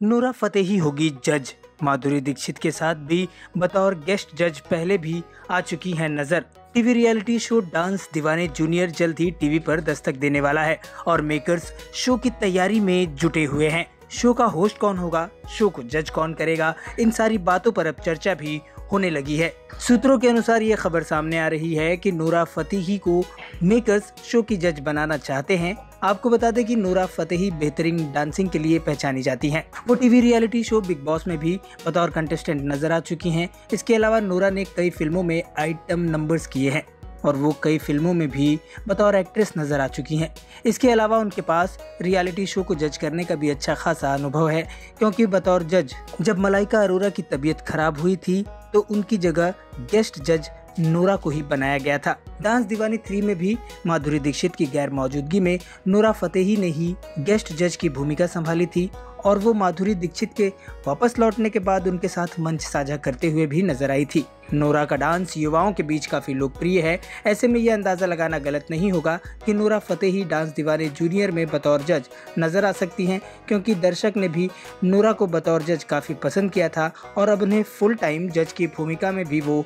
नूरा फतेही होगी जज। माधुरी दीक्षित के साथ भी बतौर गेस्ट जज पहले भी आ चुकी हैं नज़र। TV reality show dance Deewane junior जल्द ही टीवी पर दस्तक देने वाला है और मेकर्स शो की तैयारी में जुटे हुए हैं। शो का होस्ट कौन होगा, शो को जज कौन करेगा, इन सारी बातों पर अब चर्चा भी होने लगी है सूत्रों के अनुसार ये खबर सामने आ रही है कि नूरा फतेही को मेकर्स शो की जज बनाना चाहते हैं आपको बता दें कि नूरा फतेही बेहतरीन डांसिंग के लिए पहचानी जाती हैं। वो TV reality show Bigg Boss में भी बतौर कंटेस्टेंट नज़र आ चुकी हैं। इसके अलावा नूरा ने कई फ़िल्मों में आइटम नंबर्स किए हैं और वो कई फ़िल्मों में भी बतौर एक्ट्रेस नज़र आ चुकी हैं। इसके अलावा उनके पास रियलिटी शो को जज करने का भी अच्छा खासा अनुभव है, क्योंकि बतौर जज, जब मलाइका अरोरा की तबीयत खराब हुई थी तो उनकी जगह गेस्ट जज नोरा को ही बनाया गया था। डांस दीवानी थ्री में भी माधुरी दीक्षित की गैर मौजूदगी में नोरा फतेही ने ही गेस्ट जज की भूमिका संभाली थी और वो माधुरी दीक्षित के वापस लौटने के बाद उनके साथ मंच साझा करते हुए भी नज़र आई थी। नोरा का डांस युवाओं के बीच काफ़ी लोकप्रिय है। ऐसे में यह अंदाज़ा लगाना गलत नहीं होगा कि Nora Fatehi dance Deewane junior में बतौर जज नज़र आ सकती हैं, क्योंकि दर्शक ने भी नोरा को बतौर जज काफ़ी पसंद किया था और अब उन्हें फुल टाइम जज की भूमिका में भी वो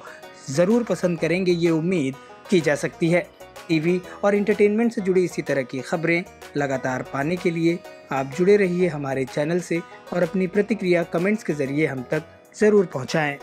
ज़रूर पसंद करेंगे ये उम्मीद की जा सकती है। टीवी और इंटरटेनमेंट से जुड़ी इसी तरह की खबरें लगातार पाने के लिए आप जुड़े रहिए हमारे चैनल से और अपनी प्रतिक्रिया कमेंट्स के ज़रिए हम तक ज़रूर पहुँचाएँ।